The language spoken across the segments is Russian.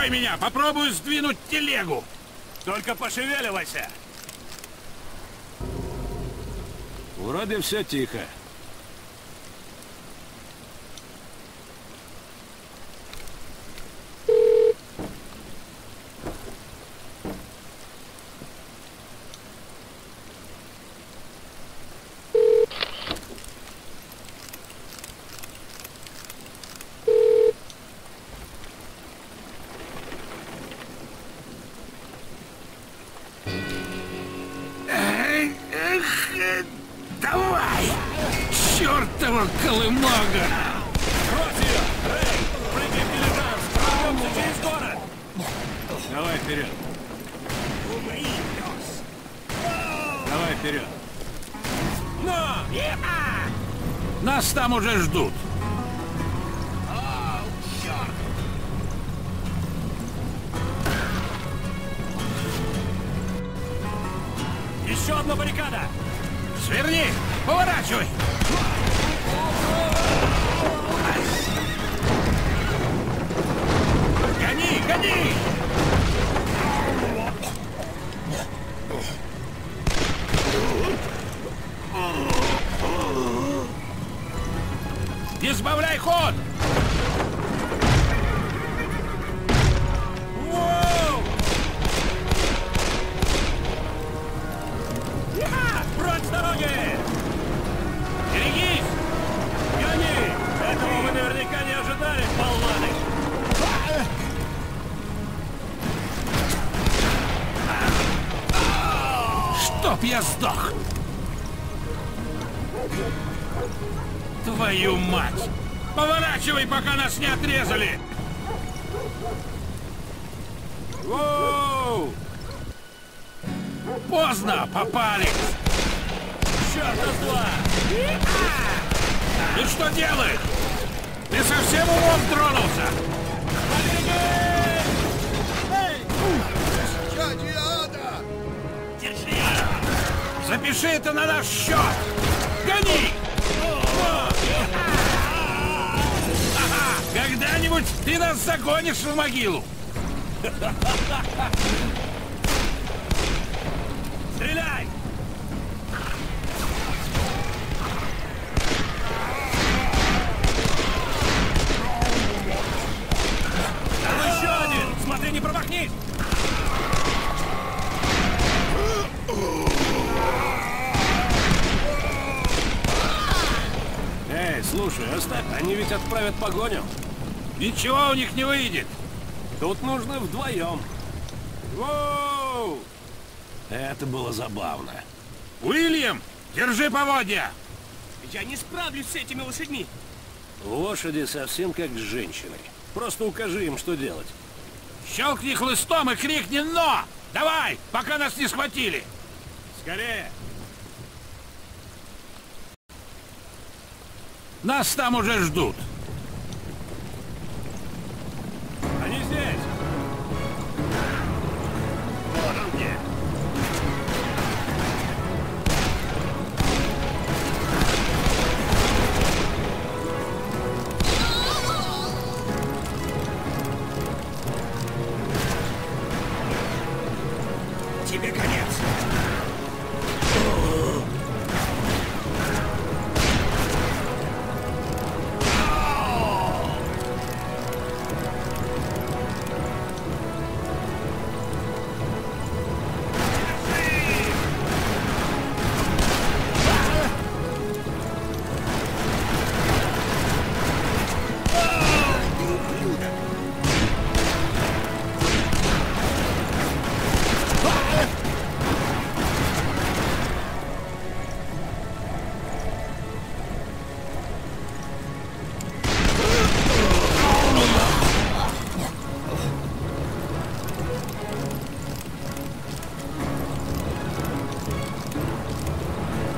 Прикрой меня, попробую сдвинуть телегу. Только пошевеливайся. Вроде все тихо. Чёртова колымага! Брось ее! Эй, прыгай в дилижанс! Прорвемся через город! Давай вперед! Умри, пес! Давай вперед! На! Нас там уже ждут. Еще одна баррикада! Сверни! Поворачивай! Гони, Чтоб я сдох! Твою мать! Поворачивай, пока нас не отрезали! Воу! Поздно, попались! Черт с два! Ты что делаешь? Ты совсем умом тронулся? Запиши это на наш счет! Гони! Когда-нибудь ты нас загонишь в могилу! Стреляй! Слушай, оставь, они ведь отправят погоню. Ничего у них не выйдет! Тут нужно вдвоем. Воу! Это было забавно. Уильям, держи поводья! Я не справлюсь с этими лошадьми! Лошади совсем как с женщиной. Просто укажи им, что делать. Щелкни хлыстом и крикни «Но!» Давай, пока нас не схватили! Скорее! Нас там уже ждут! Они здесь! Вот он! Тебе конец!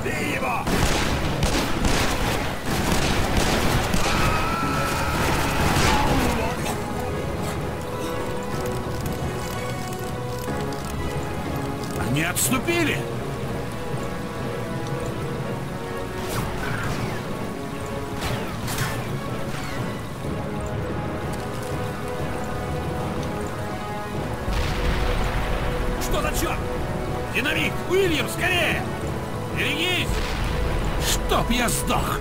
Бей его! Они отступили! Что за черт? Динамик! Уильям, скорее! Берегись! Чтоб я сдох!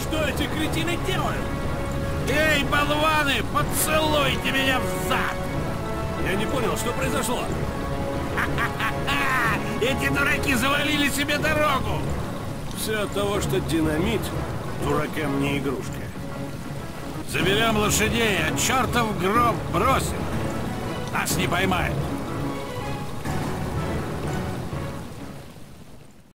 Что эти кретины делают? Эй, болваны, поцелуйте меня в зад! Я не понял, что произошло. Эти дураки завалили себе дорогу! Все от того, что динамит дуракам не игрушка. Заберем лошадей, а чертов гроб бросим. Нас не поймают.